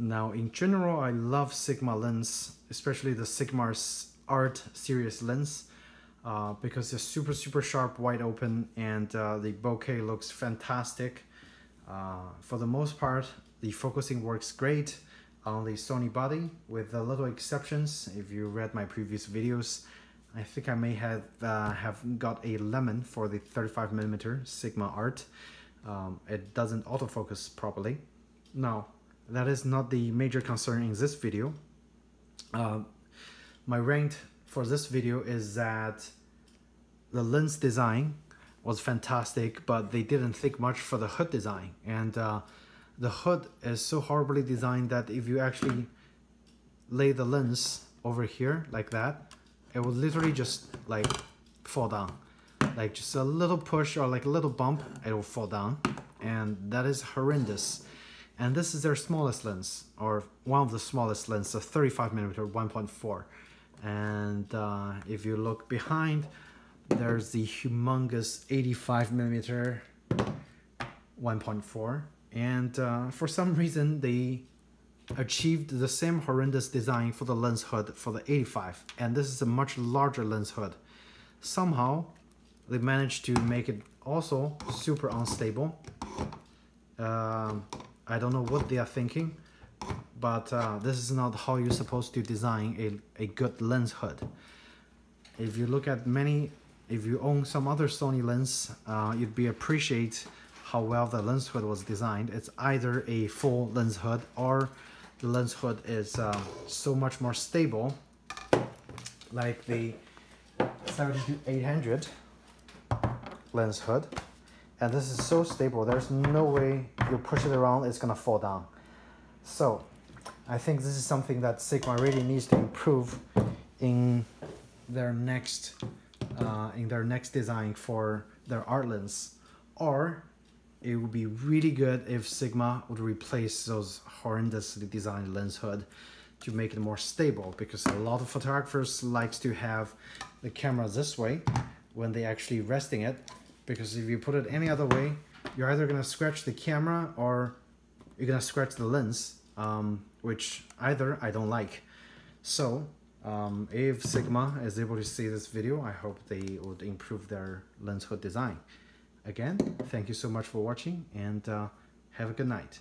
Now, in general, I love Sigma lens, especially the Sigma Art series lens, uh, because they're super, super sharp, wide open, and uh, the bokeh looks fantastic. Uh, for the most part, the focusing works great on the Sony body, with a little exceptions. If you read my previous videos, I think I may have uh, have got a lemon for the 35 millimeter Sigma Art. Um, it doesn't autofocus properly. Now, that is not the major concern in this video. Uh, my rant for this video is that the lens design was fantastic, but they didn't think much for the hood design. And uh, the hood is so horribly designed that if you actually lay the lens over here like that, it will literally just like fall down. Like just a little push or like a little bump, it will fall down. And that is horrendous and this is their smallest lens or one of the smallest lenses a 35 millimeter 1.4 and uh, if you look behind there's the humongous 85 millimeter 1.4 and uh, for some reason they achieved the same horrendous design for the lens hood for the 85 and this is a much larger lens hood. Somehow they managed to make it also super unstable. Um, I don't know what they are thinking, but uh, this is not how you're supposed to design a, a good lens hood. If you look at many, if you own some other Sony lens, uh, you'd be appreciate how well the lens hood was designed. It's either a full lens hood or the lens hood is uh, so much more stable, like the 72-800 lens hood and this is so stable. There's no way you push it around it's gonna fall down. So I think this is something that Sigma really needs to improve in their next uh, in their next design for their art lens. Or it would be really good if Sigma would replace those horrendously designed lens hood to make it more stable because a lot of photographers likes to have the camera this way when they actually resting it because if you put it any other way, you're either gonna scratch the camera or you're gonna scratch the lens, um, which either I don't like. So um, if Sigma is able to see this video, I hope they would improve their lens hood design. Again, thank you so much for watching and uh, have a good night.